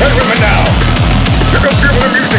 Red Ribbon now. Here comes the music.